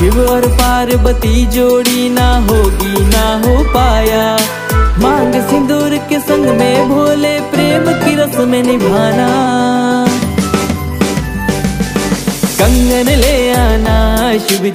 शिव और पार्वती जोड़ी ना होगी, ना हो पाया। मांग सिंदूर के संग में भोले प्रेम की रस्म निभाना। कंगन ले आना शिव